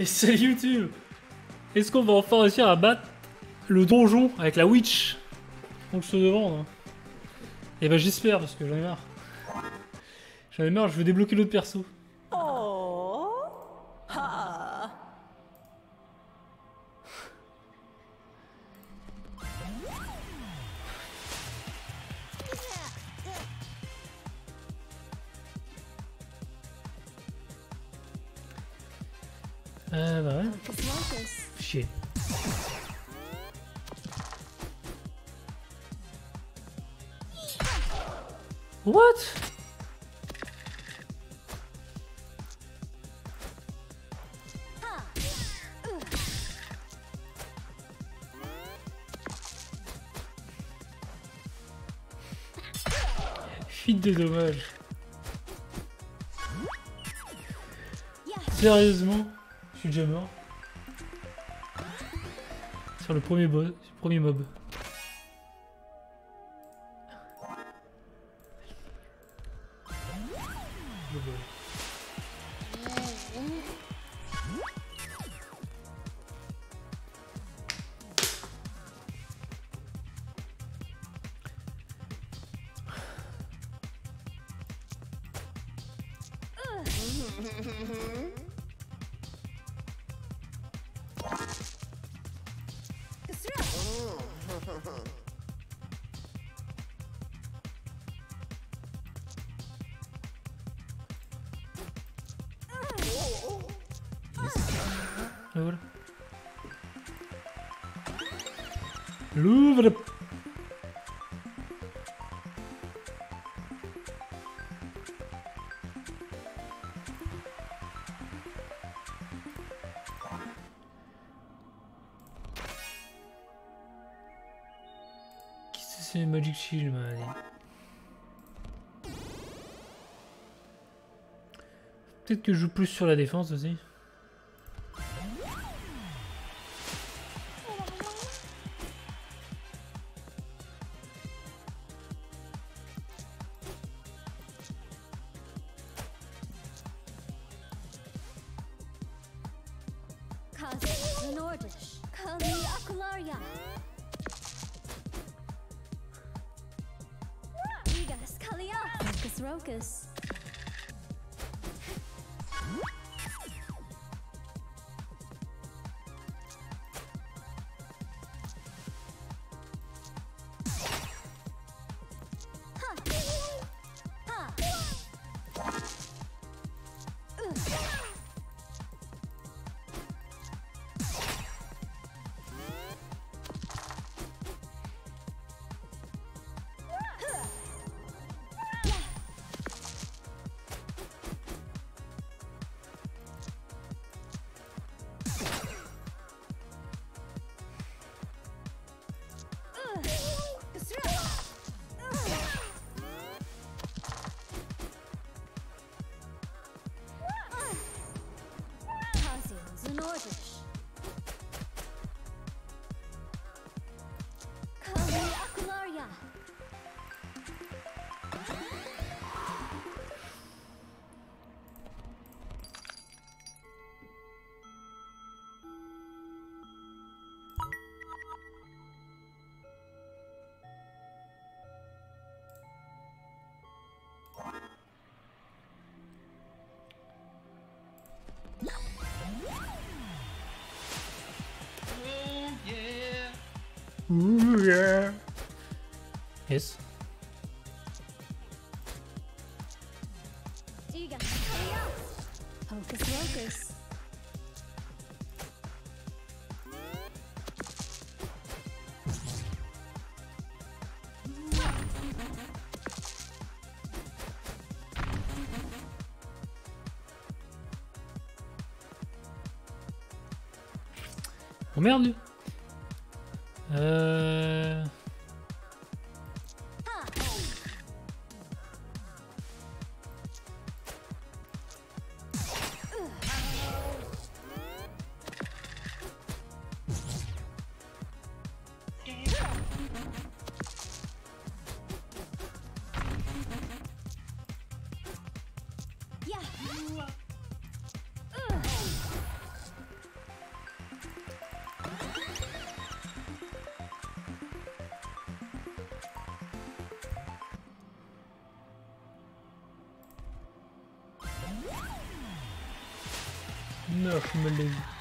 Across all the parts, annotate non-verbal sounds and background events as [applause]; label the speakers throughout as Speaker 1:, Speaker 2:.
Speaker 1: Et salut YouTube Est-ce qu'on va enfin réussir à battre le donjon avec la witch Donc se devant. Et bah j'espère parce que j'en ai marre. J'en ai marre, je veux débloquer l'autre perso. Sérieusement Je suis déjà mort. Sur le premier, bo- premier mob. [laughs] voilà. Louvre Qu'est-ce que c'est Magic Shield, m'a dit Peut-être que je joue plus sur la défense aussi.
Speaker 2: Nordish. Call me Akularia.
Speaker 1: Ooh, yeah. Yes. Oh merde
Speaker 2: Meurs, je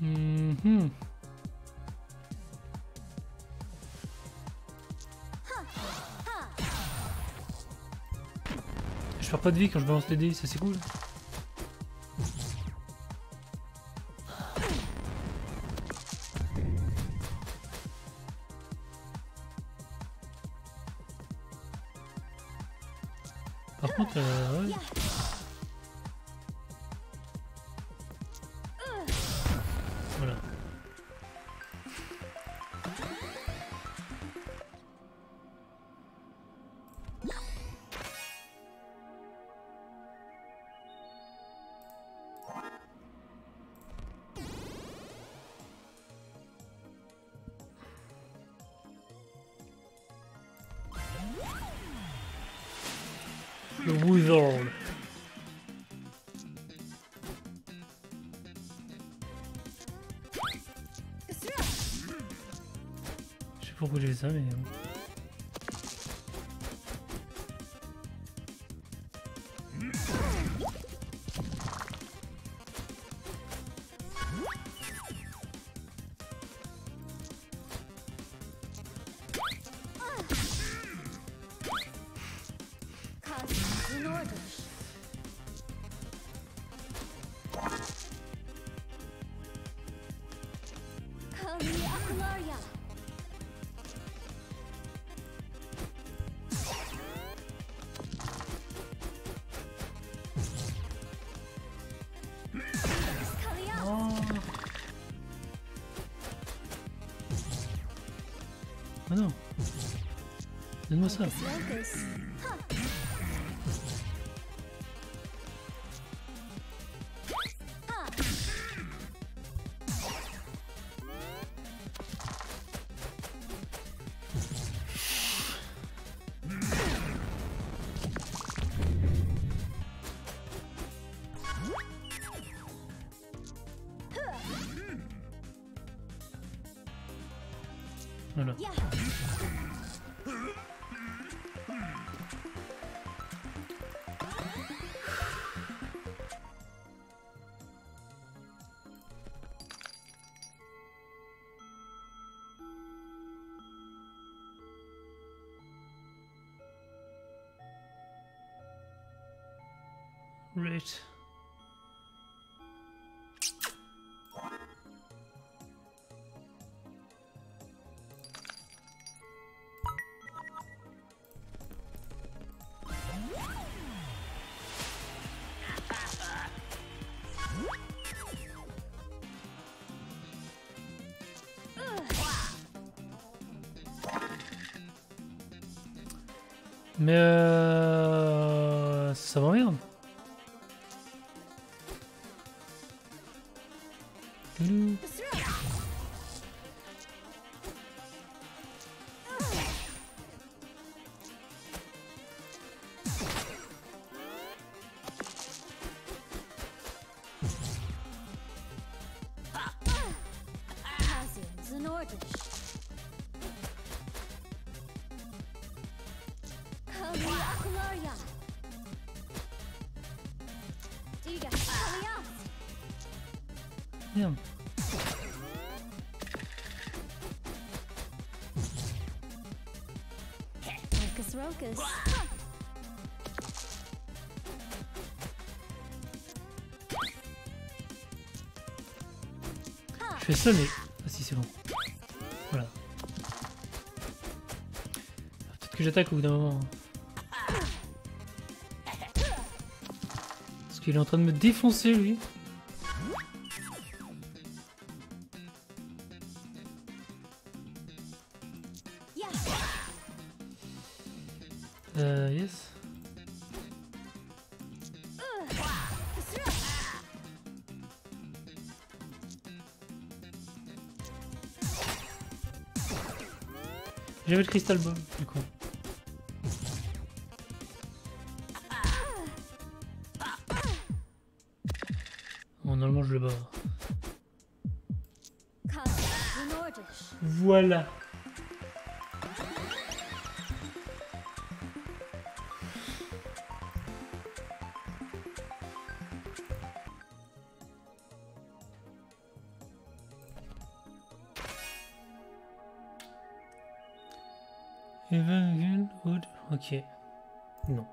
Speaker 2: Mhm. Je perds pas de vie quand je balance les dés, ça c'est cool. Fait ça, mais. bon.
Speaker 1: And
Speaker 2: what's up? Euh... Je fais ça, mais
Speaker 1: Ah si, c'est bon. Voilà. Peut-être que j'attaque au bout d'un moment. Parce qu'il est en train de me défoncer, lui. J'avais le cristal bomb, du coup. Bon, normalement, je le bats. Voilà. Even Wood? Ok. Non.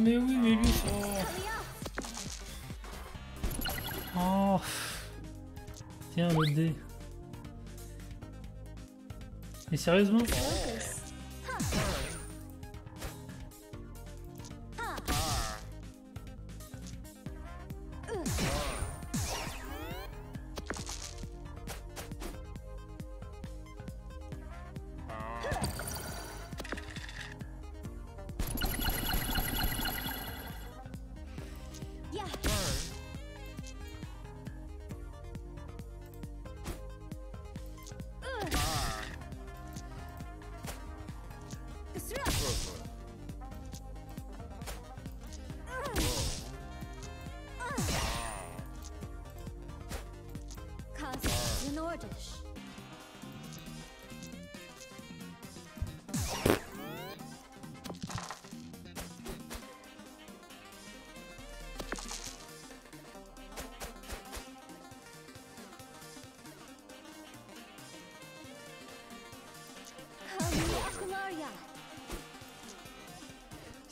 Speaker 1: Mais oui, mais lui... Oh, oh. Tiens, le dé. Mais sérieusement?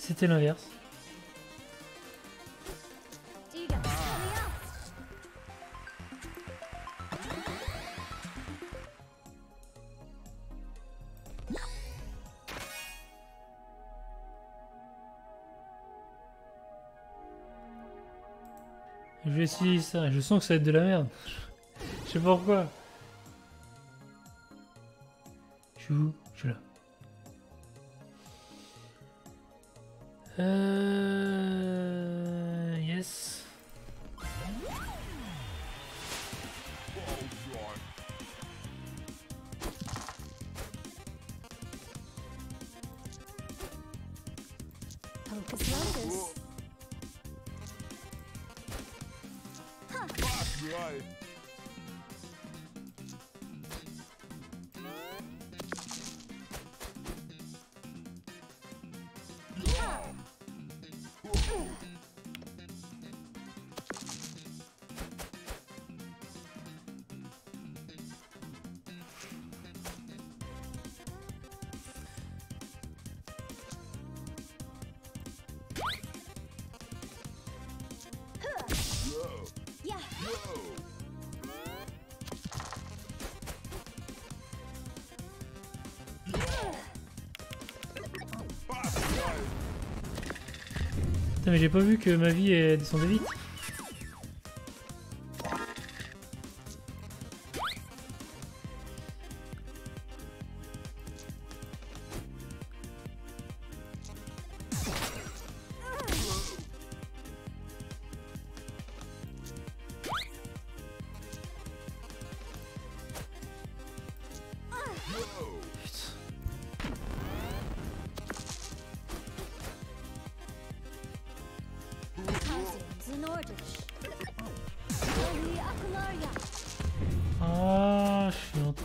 Speaker 1: C'était l'inverse. Je vais essayer ça. Je sens que ça va être de la merde. Je sais pourquoi. Je suis où? Je suis là. Euh... Yes.
Speaker 2: Hocus
Speaker 1: Mais j'ai pas vu que ma vie elle descendait vite.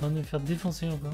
Speaker 1: Train de me faire défoncer encore.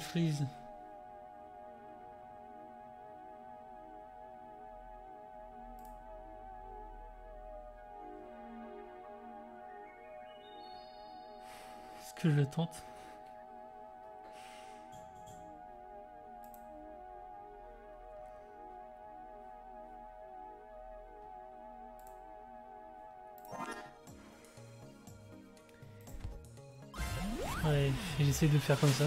Speaker 1: freeze. Est-ce que je tente? Ouais, j'essaie de faire comme ça.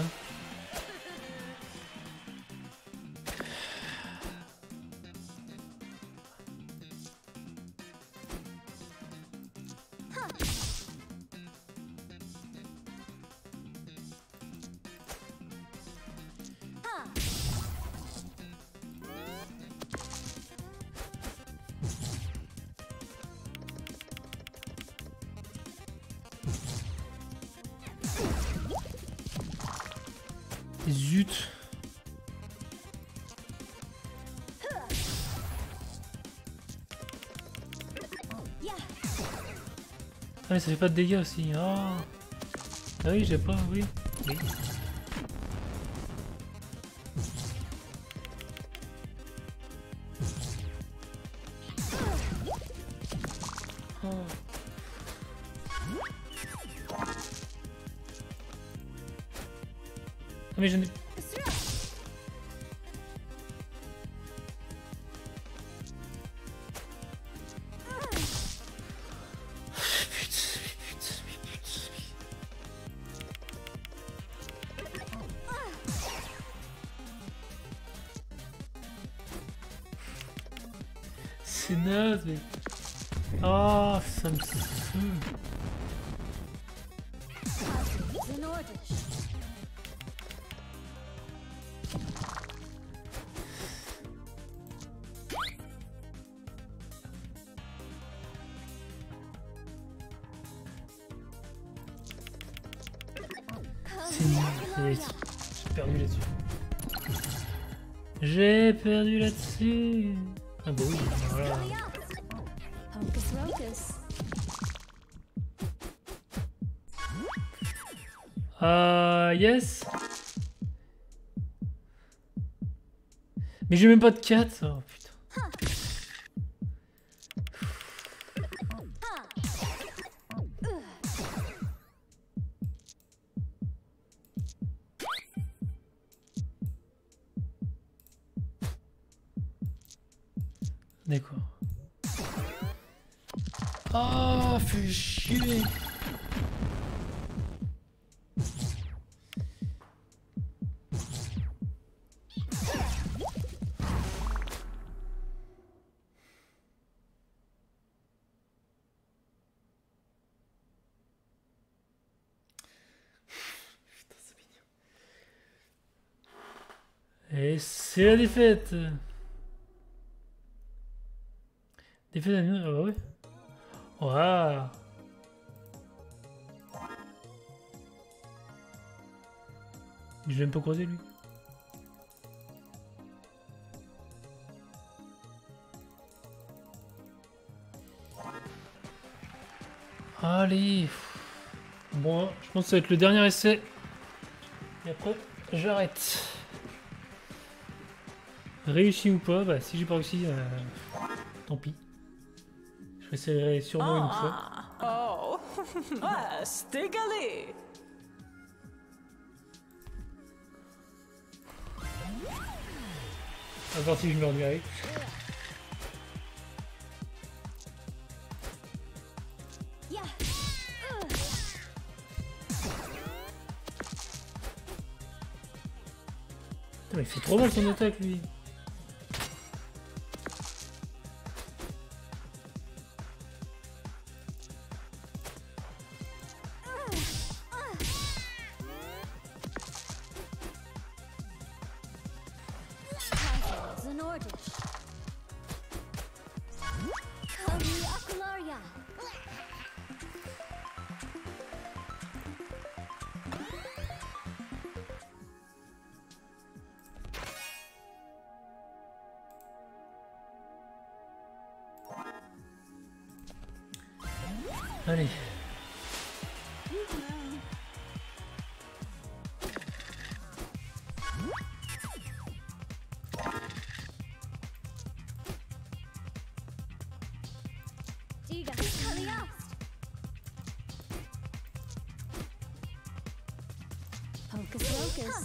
Speaker 1: Ça fait pas de dégâts aussi. Ah, ah oui, j'ai pas, oui. oui. Oh. Mais je n'ai... J'ai perdu là-dessus. J'ai perdu là-dessus. Ah bah oui, voilà. Mais j'ai même pas de 4. Oh putain. D'accord. Ah, fais chier. C'est la défaite. Défaite à ah bah oui. Waouh. Je vais même pas croiser lui. Allez. Bon, je pense que ça va être le dernier essai. Et après, j'arrête. Réussi ou pas, bah si j'ai pas réussi, euh, tant pis. Je réessayerai sûrement une fois.
Speaker 3: Ah. Oh. [laughs] ah, stégalé.
Speaker 1: À voir si je me reviens avec. Putain, mais il fait trop mal son attaque lui.
Speaker 2: lost. Hocus pocus.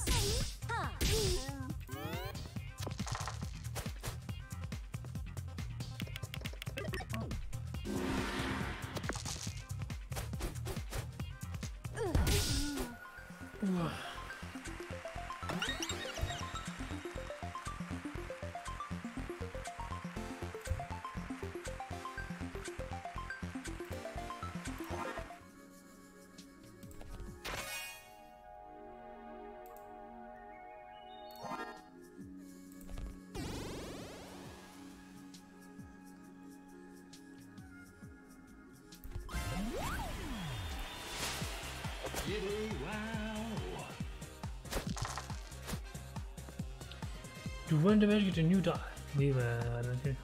Speaker 1: Do one damage, get a new die. Oui, bah, voilà, ok.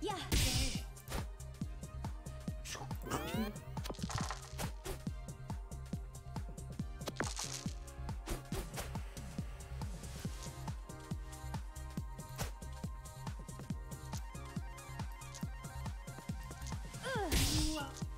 Speaker 2: Yeah. Kasra.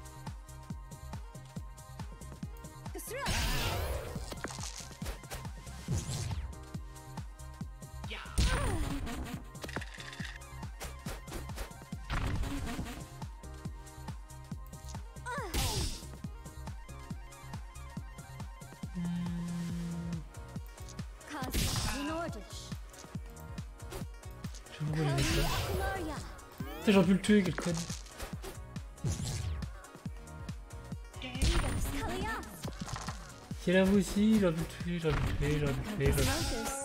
Speaker 1: J'aurais pu le tuer, quel Si elle avoue aussi, j'aurais pu le tuer, j'aurais pu le tuer, j'aurais pu le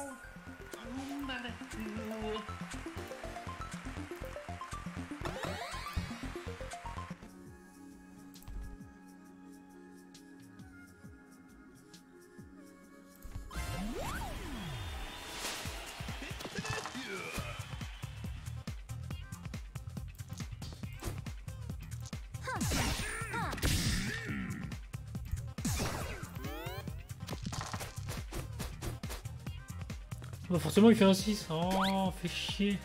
Speaker 1: Bah forcément il fait un 6. Oh, fait chier.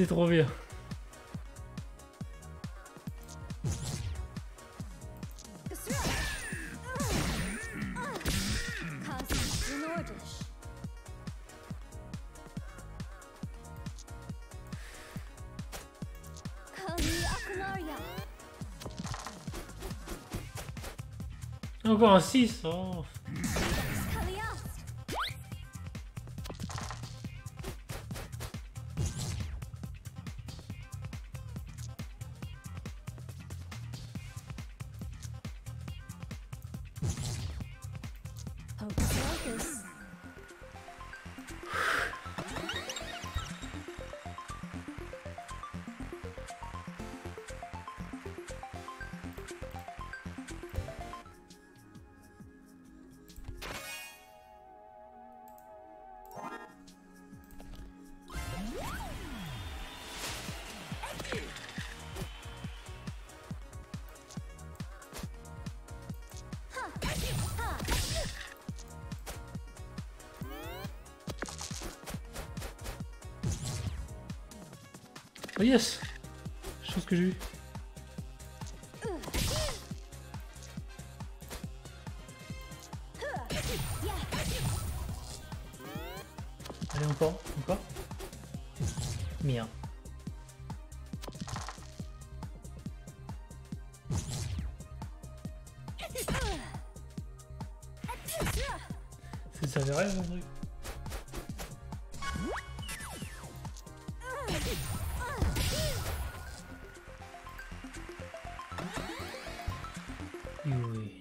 Speaker 1: c'est trop bien. Encore un 6 oh.
Speaker 2: focus.
Speaker 1: Oh yes Chose que j'ai eu. Oui.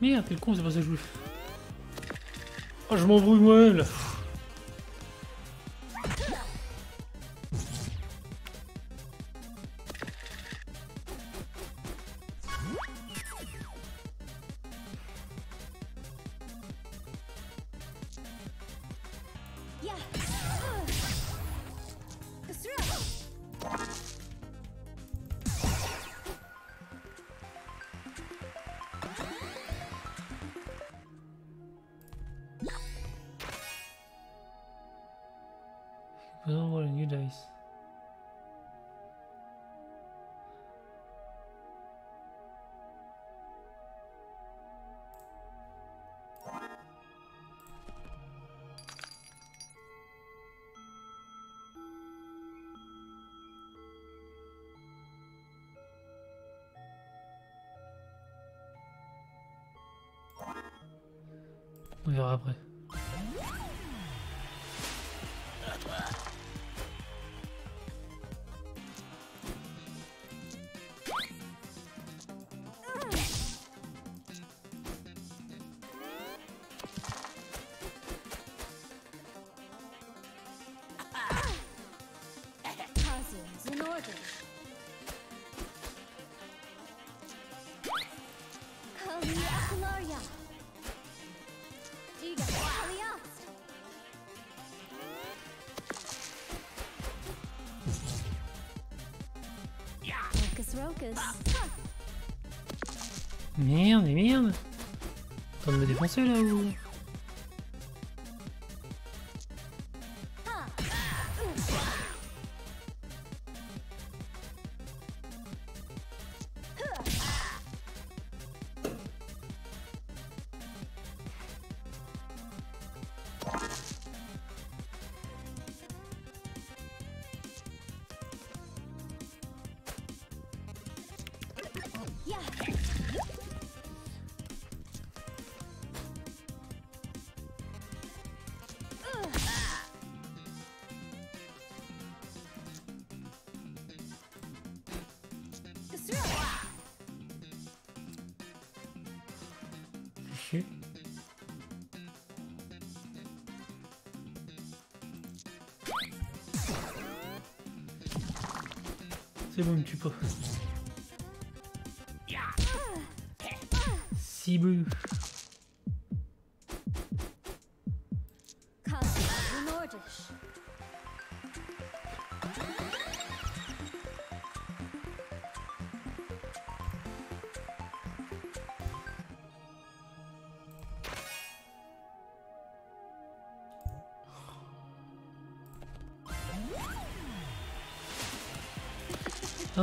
Speaker 1: Merde, quel con, c'est pas ça que je voulais. Oh, je m'embrouille. Merde, merde. Temps de me défoncer là ou C'est bon, me tue pas.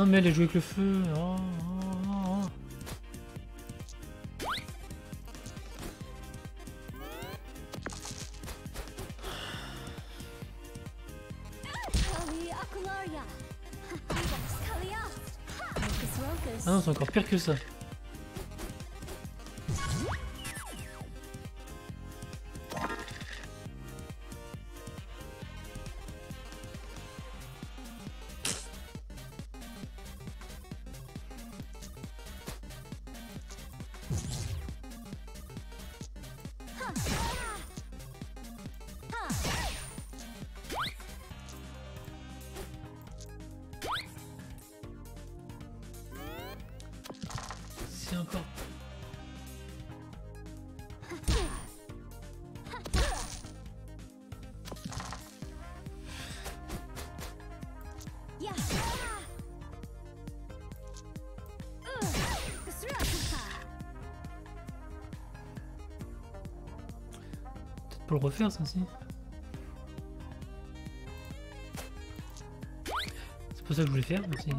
Speaker 1: Ah mais elle a joué avec le feu. Oh, oh, oh. Ah non, c'est encore pire que ça. Pour le refaire ça aussi. C'est pas ça que je voulais faire, mais c'est.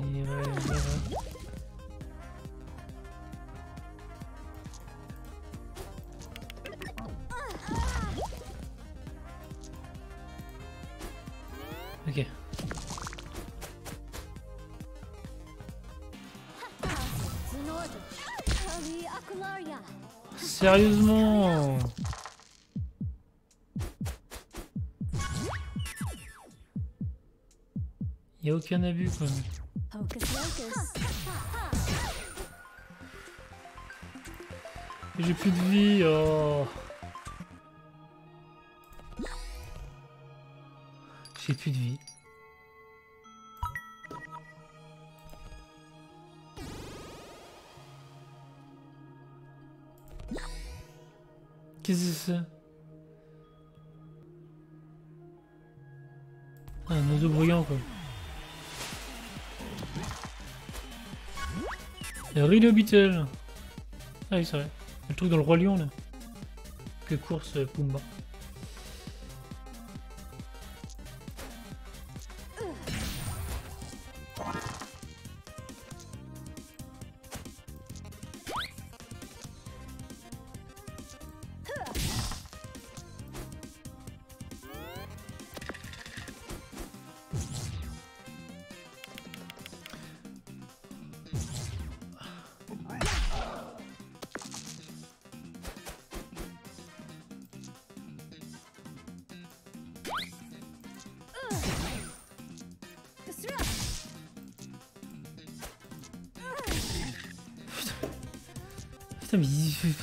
Speaker 1: Ok. Sérieusement Y'a aucun abus quoi. J'ai plus de vie, oh. J'ai plus de vie. Qu'est-ce que c'est Ah, Un oiseau bruyant quoi. Rhino Beetle Ah oui c'est vrai. Le truc dans le Roi Lion là. Que course euh, Pumba. Putain mais il...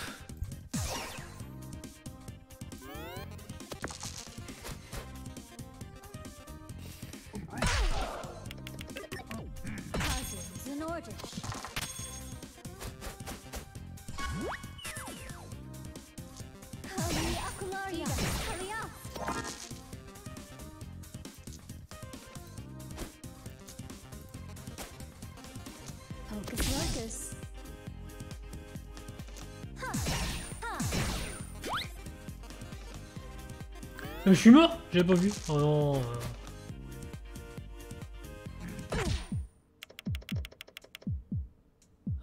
Speaker 1: je suis mort J'avais pas vu. Oh non. euh.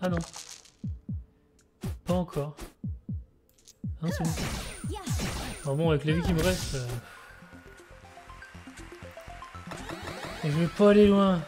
Speaker 1: Ah non. Pas encore. Non, c'est bon. Bon, avec les vies qui me restent... euh, Je vais pas aller loin.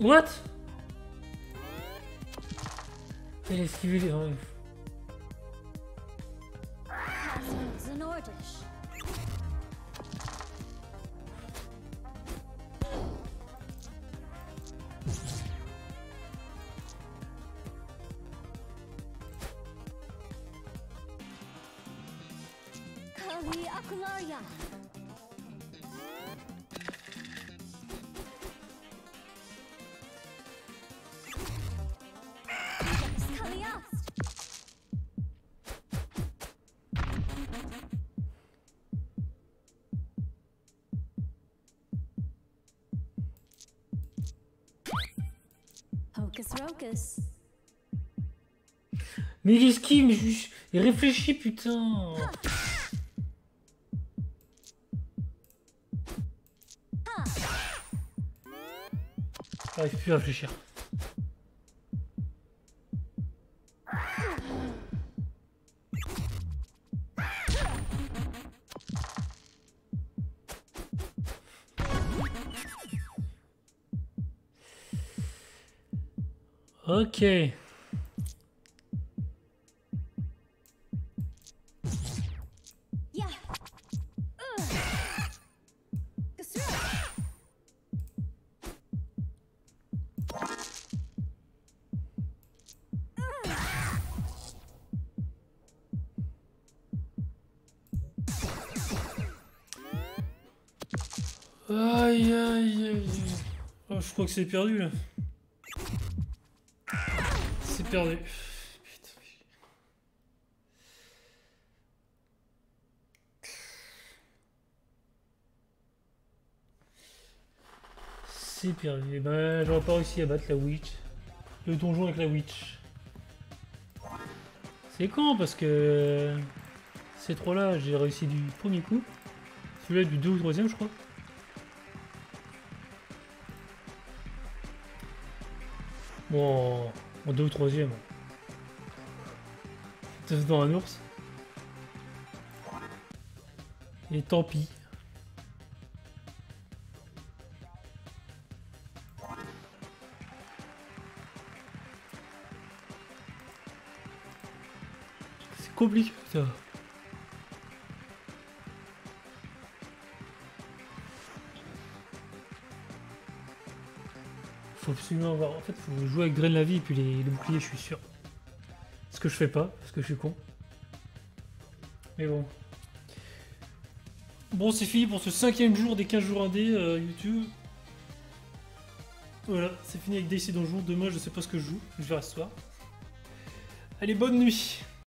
Speaker 1: What? Elle esquivé les... Mais il esquive, mais je... il réfléchit, putain. J'arrive plus à réfléchir. Ok. Aïe aïe aïe. Oh, je crois que c'est perdu là. C'est perdu. C'est perdu. Eh ben, j'aurais pas réussi à battre la witch. Le donjon avec la witch. C'est con parce que ces trois-là, j'ai réussi du premier coup. Celui-là du deux ou troisième, je crois. Bon, en deux ou troisième. Peut-être dans un ours. Et tant pis. C'est compliqué ça. Faut absolument avoir. En fait, faut jouer avec Drain la vie et puis les, boucliers, je suis sûr. Ce que je fais pas, parce que je suis con. Mais bon. Bon, c'est fini pour ce cinquième jour des 15 jours indés euh, YouTube. Voilà, c'est fini avec Daisy Donjon. Demain, je sais pas ce que je joue. Je verrai ce soir. Allez, bonne nuit